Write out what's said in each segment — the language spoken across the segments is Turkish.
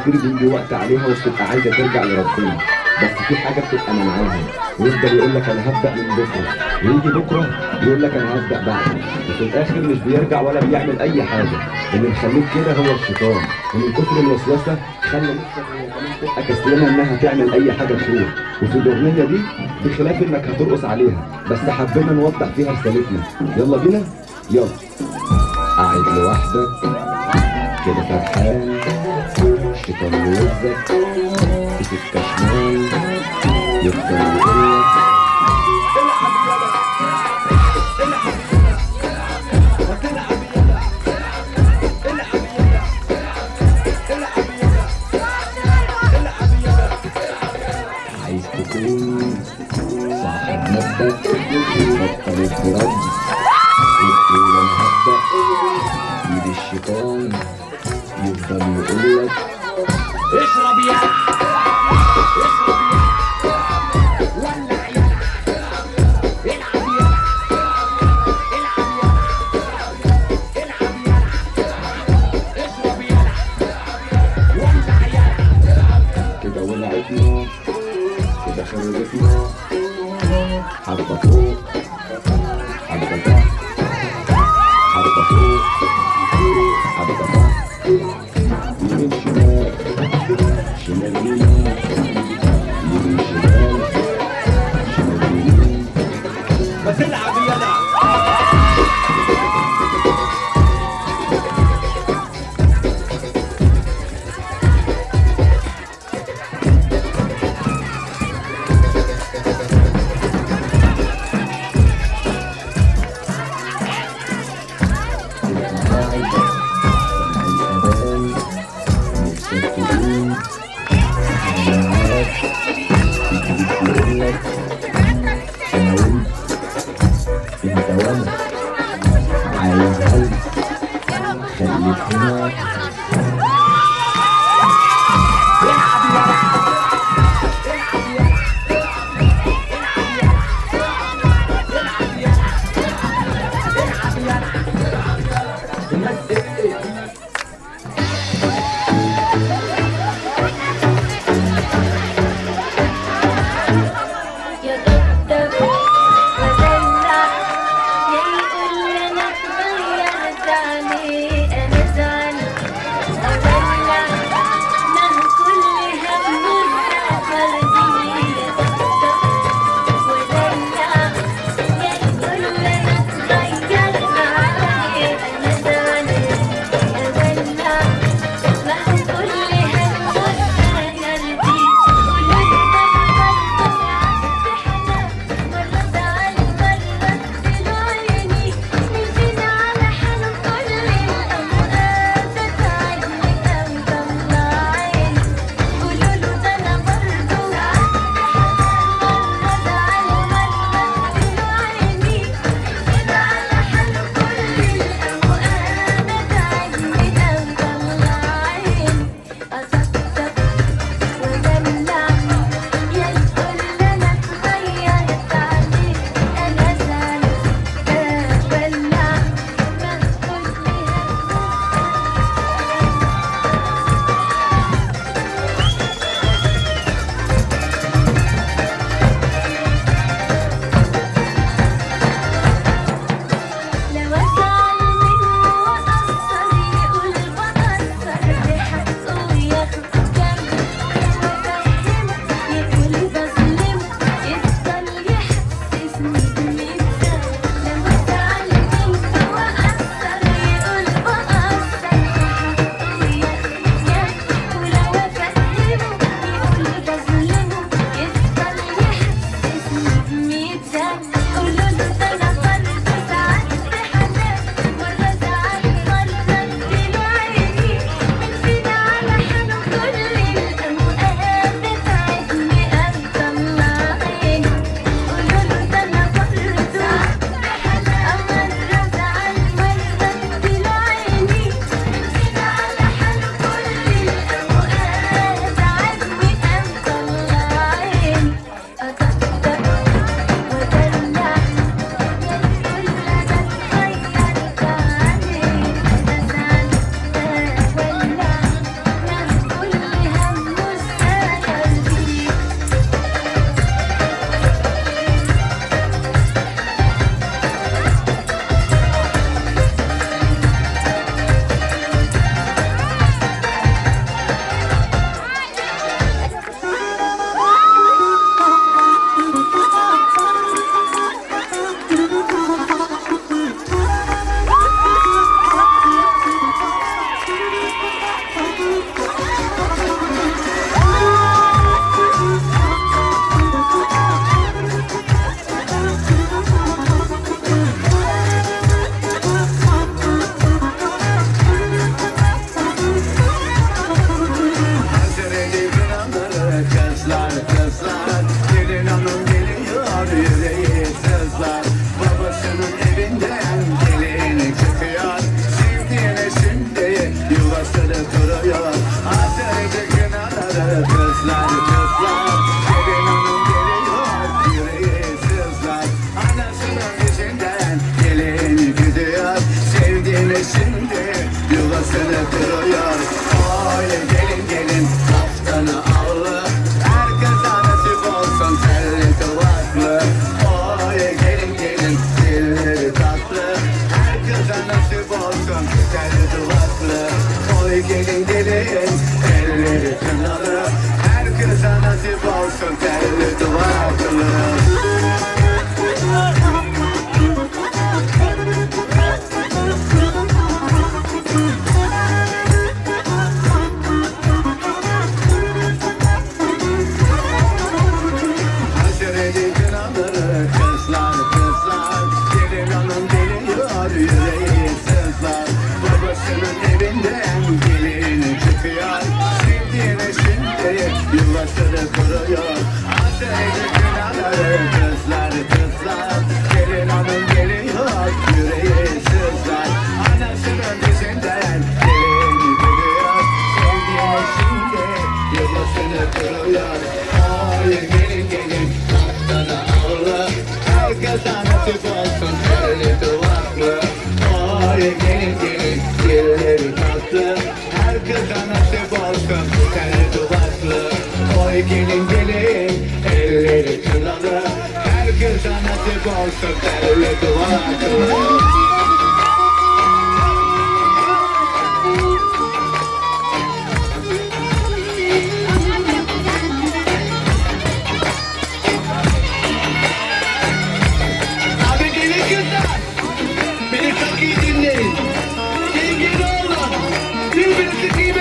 كتير بيجي وقت عليها وبتبقى عايزة ترجع لربنا. بس في حاجة بتبقى منعاها. ويفضل يقول لك أنا هبدأ من بكرة. ويجي بكرة يقول لك أنا هبدأ بعد وفي الآخر مش بيرجع ولا بيعمل أي حاجة. اللي مخليك كده هو الشيطان. ومن كتر الوسوسة خلى نفسك تبقى كسلانه إنها تعمل أي حاجة خير وفي الاغنيه دي بخلاف إنك هترقص عليها. بس حبينا نوضح فيها رسالتنا. يلا بينا. يلا. قاعد لوحدك كده فرحان. It's a move that, if it You're you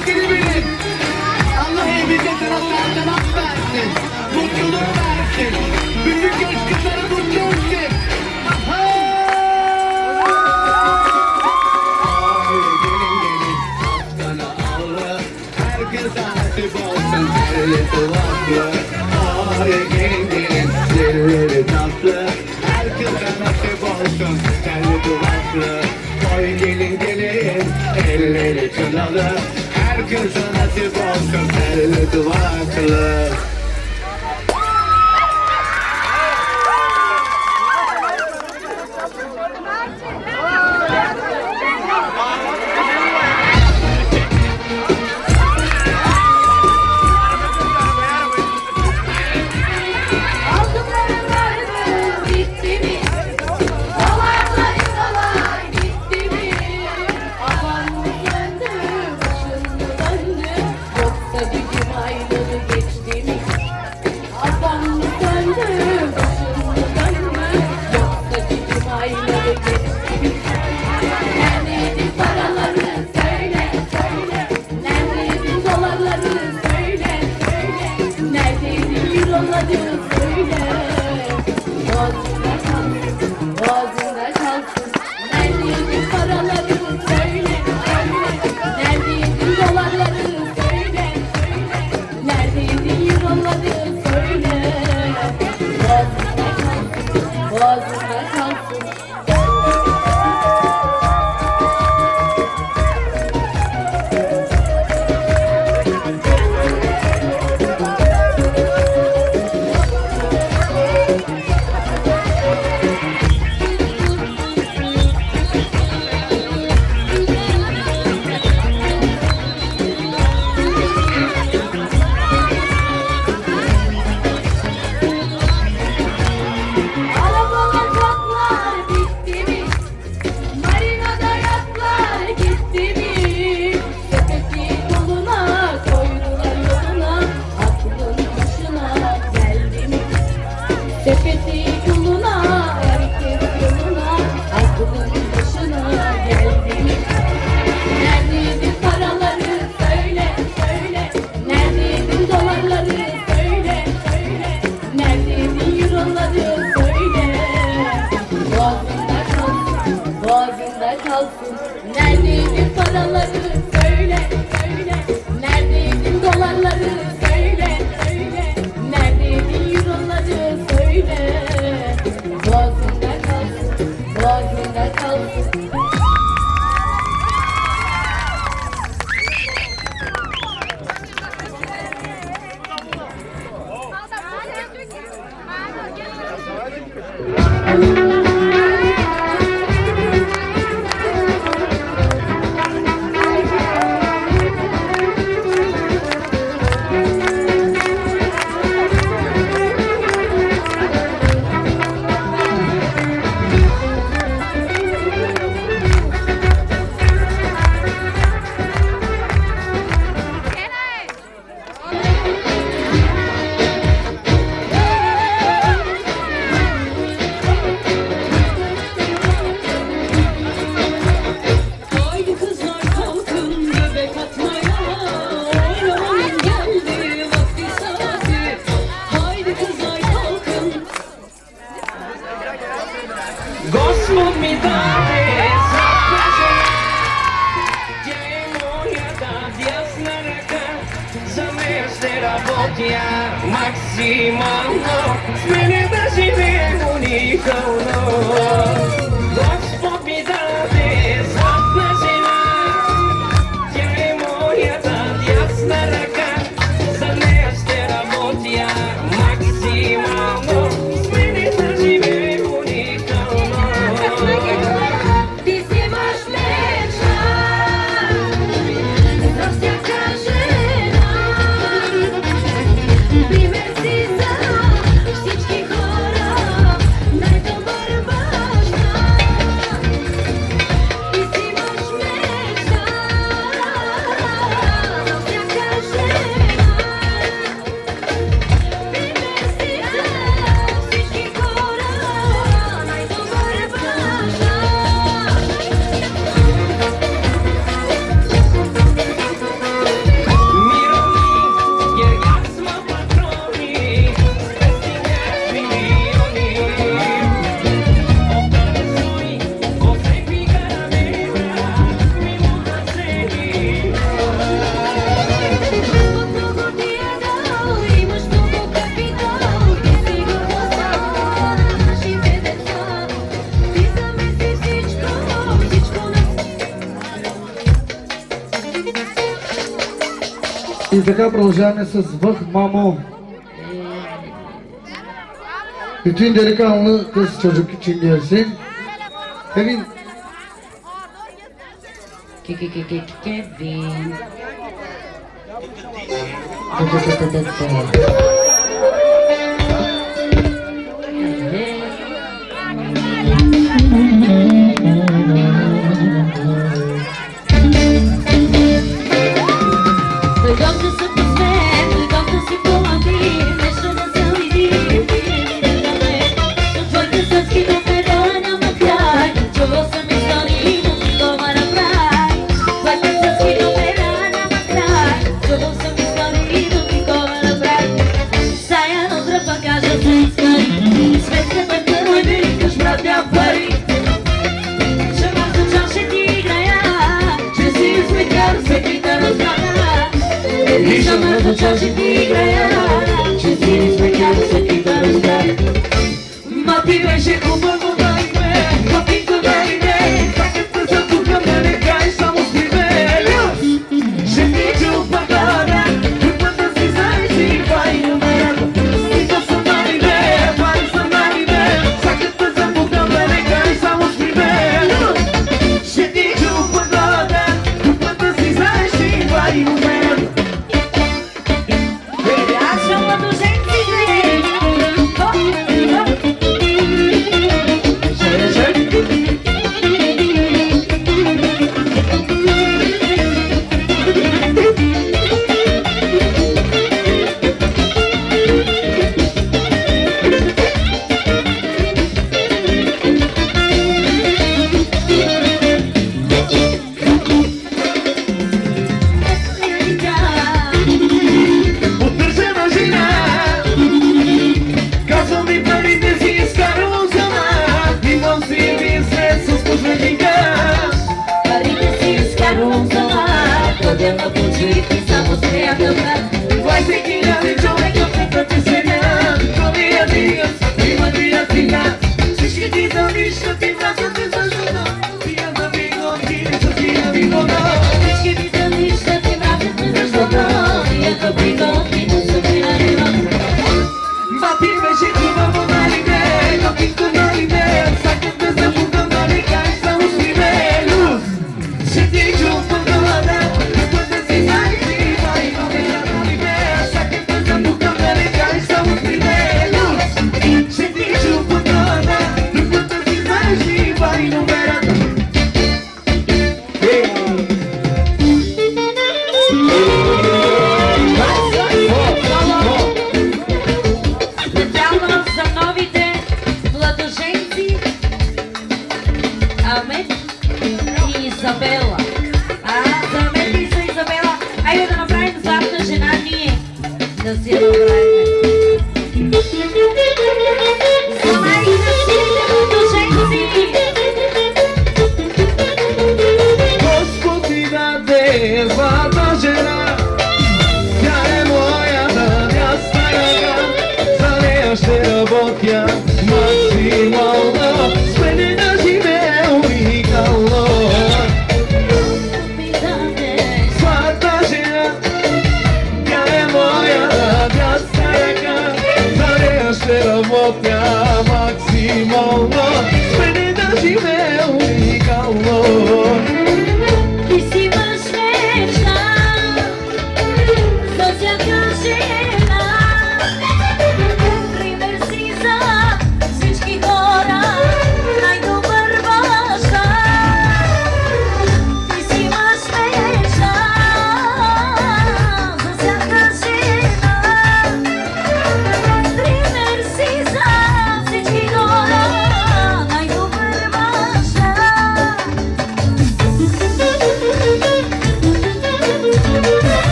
hareketi bilin. Allah evinde taraflar cevap versin. Mutluluk versin. Bütün genç kızlara mutlu olsun. Gelin gelin, yerleri tatlı Herkese nasip olsun, telli duvaklı Oy gelin gelin, elleri kınalı كل سنة فرصة حل دواك Така продължаваме с Въх Мамо. Bütün delikanlı kız çocuk için gelsin. Kevin. Kevin. Kevin.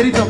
தெரிந்தோம்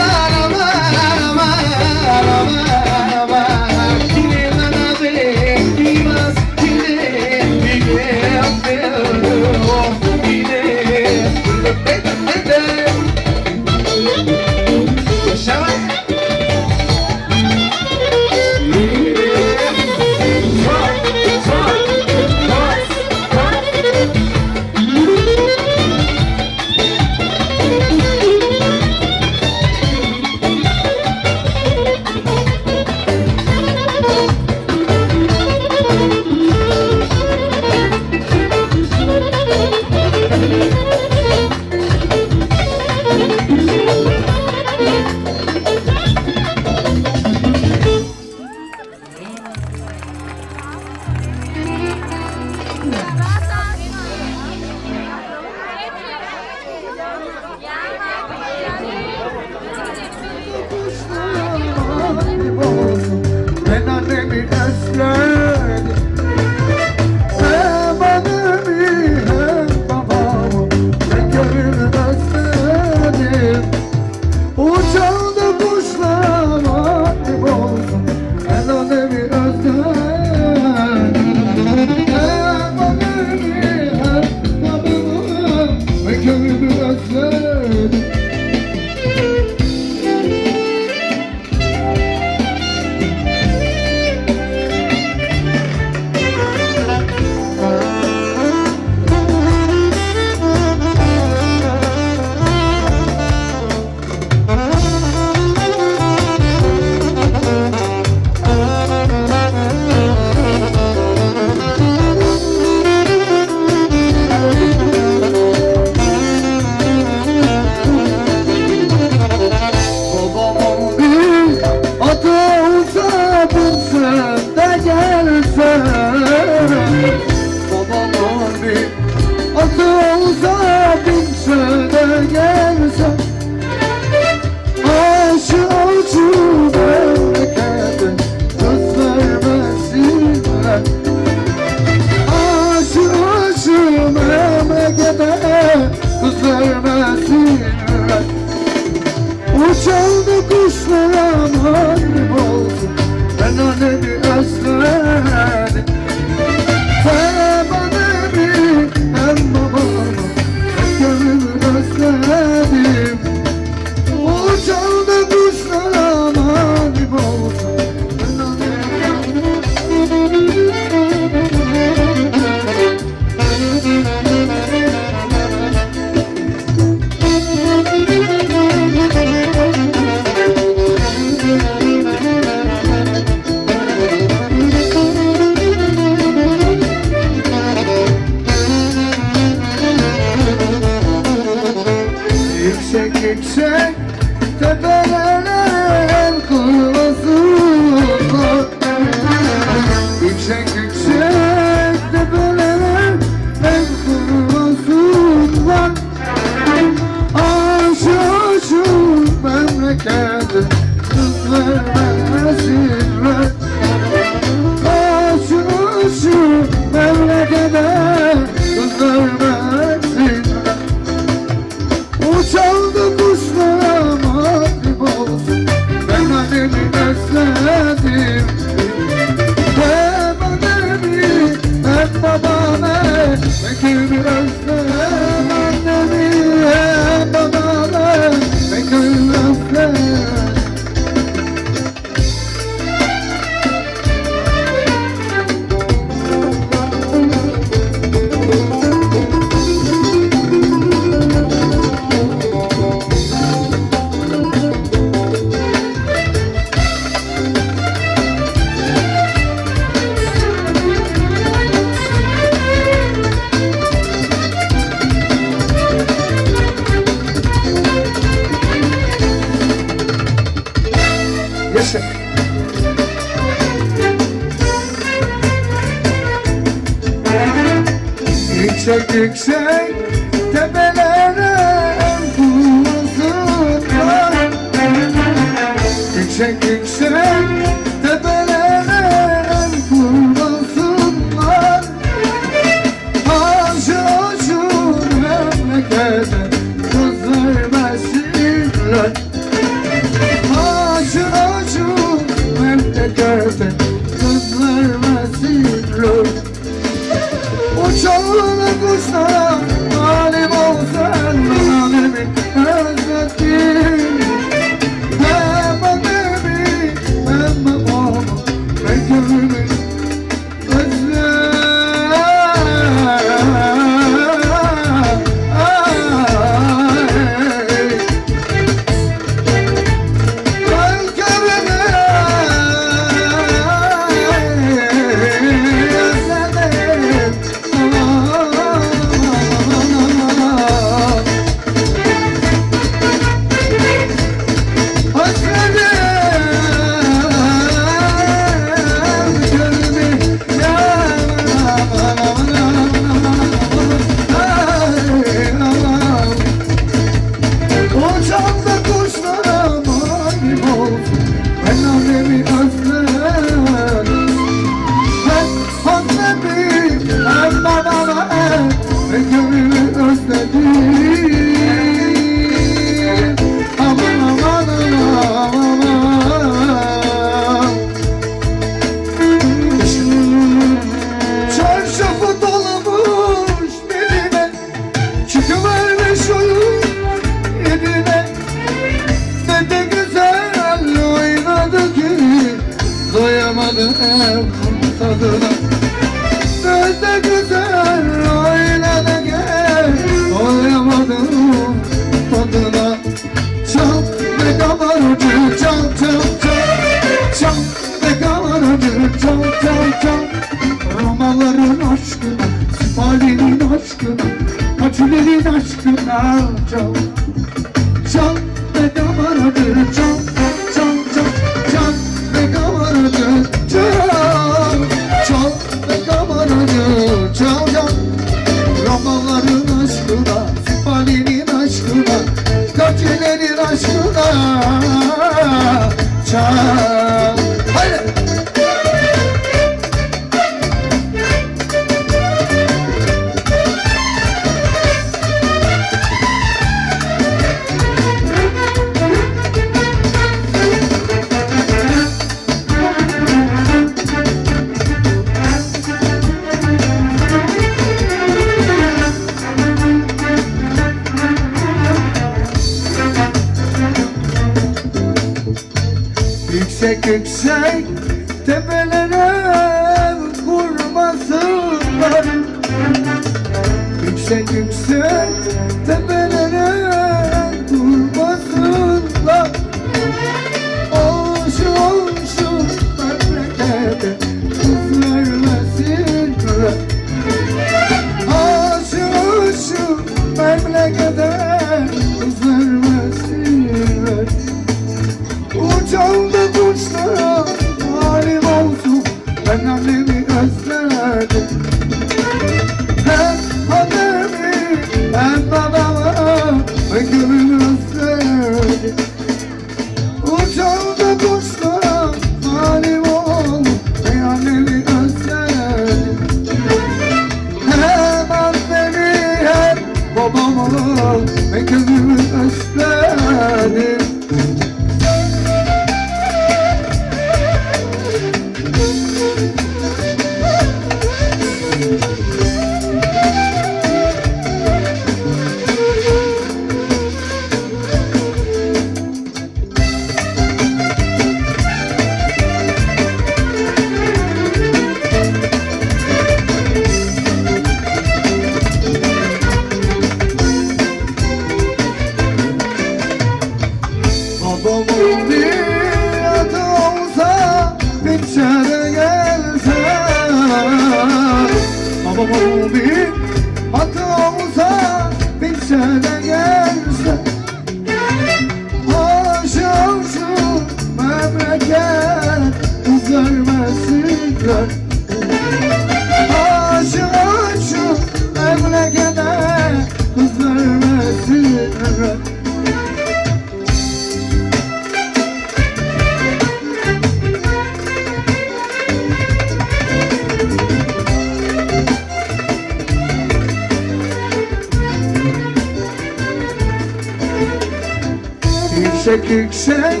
Yüksek yüksek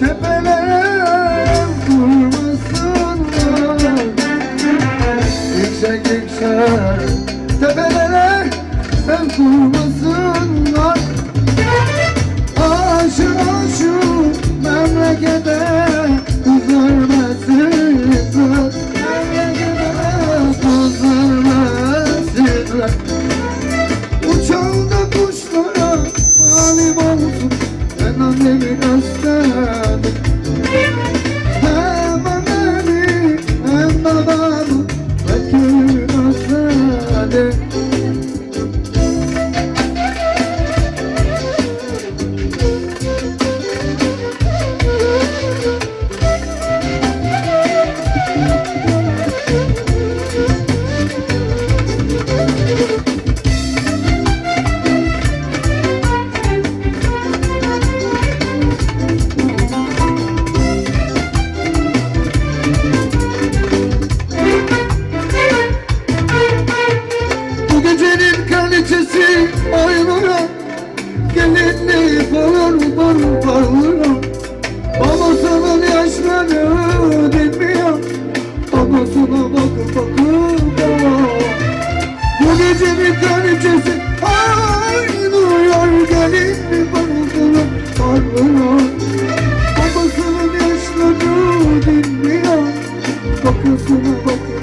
tepelere vurmasınlar Yüksek yüksek tepelere vurmasınlar do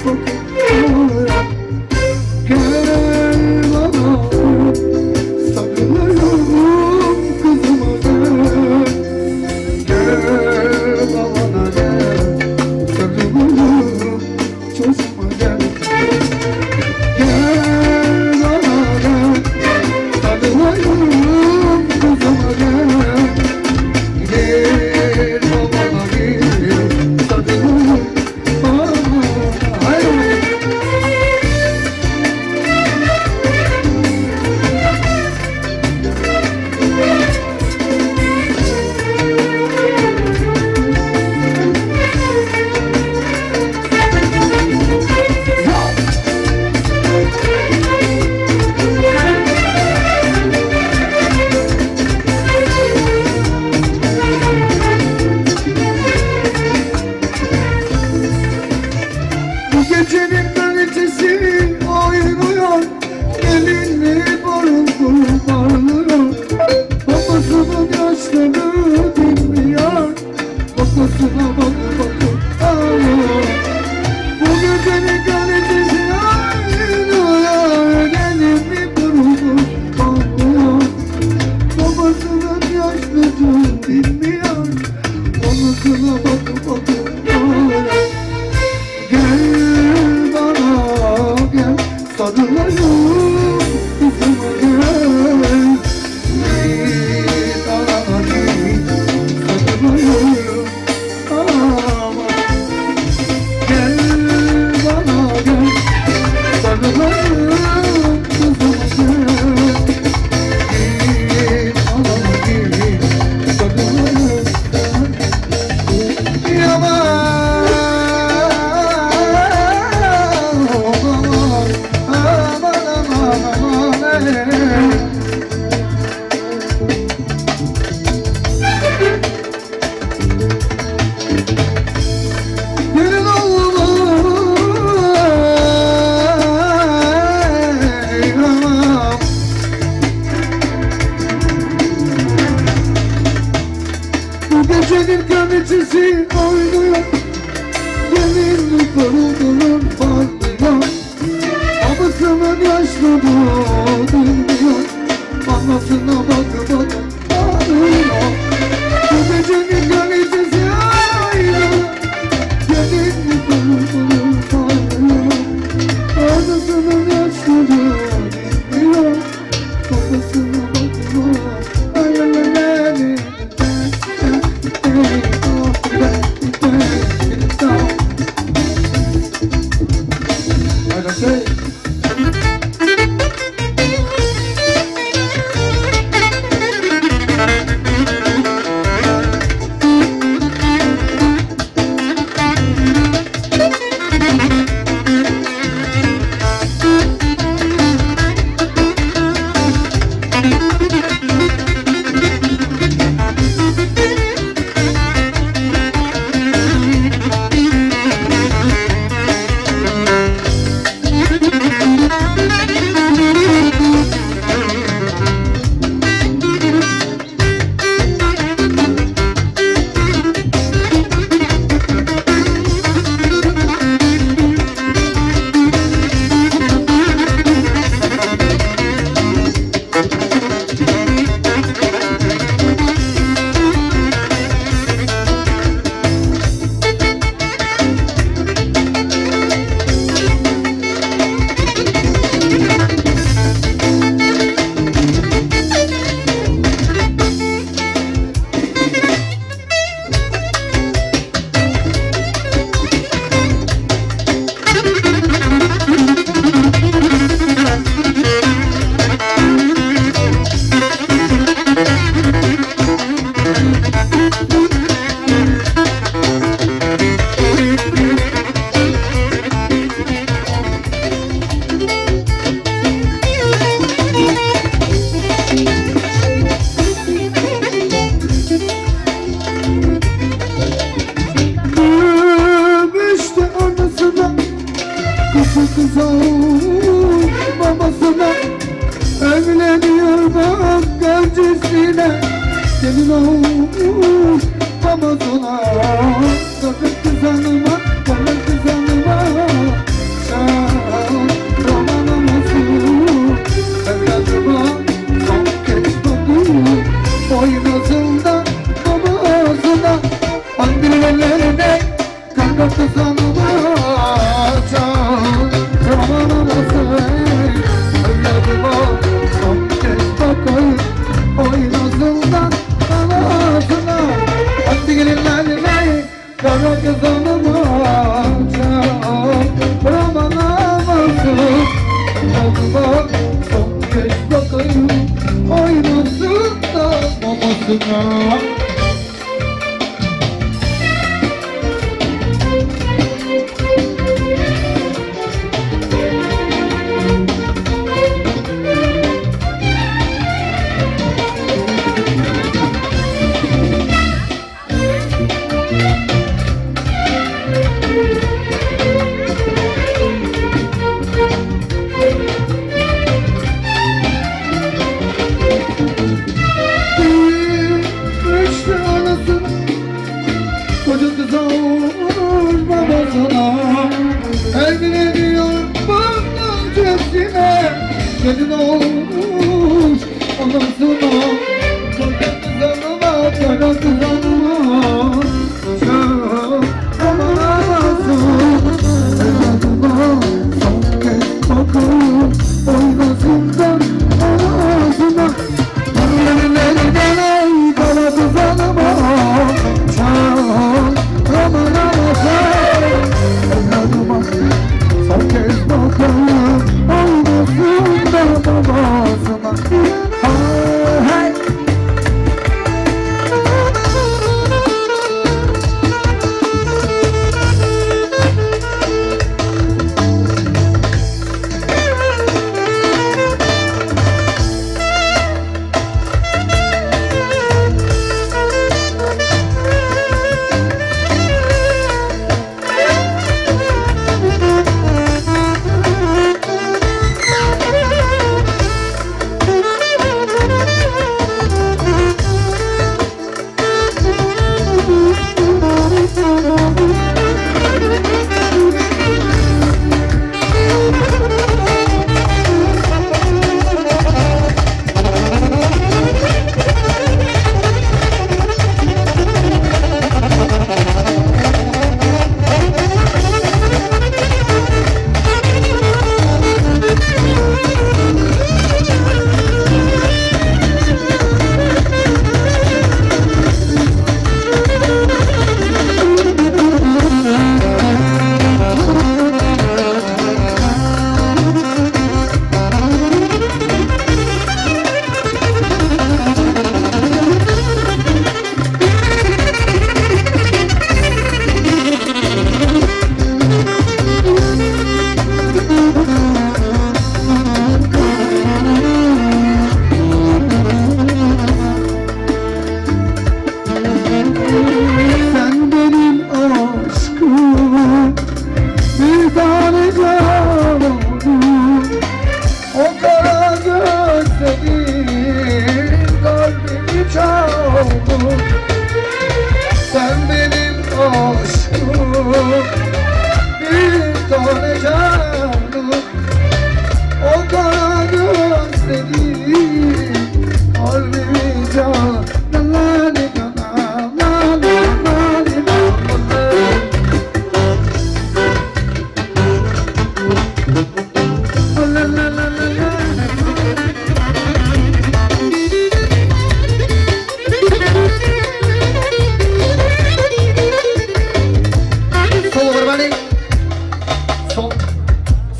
Oh.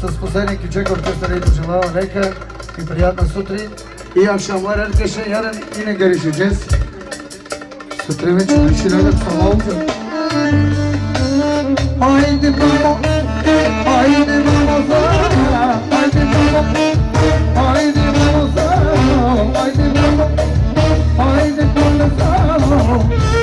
спасение Кючек оркестра и пожелал лека и приятна сутрин. И акшамлар herkese yarın yine görüşeceğiz. Sütrimi çalışıyorum sabah oldu. Haydi baba, haydi baba sana, haydi baba, haydi baba sana, haydi baba, haydi baba sana.